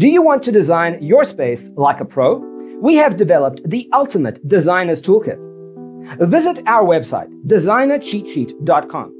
Do you want to design your space like a pro? We have developed the ultimate designer's toolkit. Visit our website, designercheatsheet.com.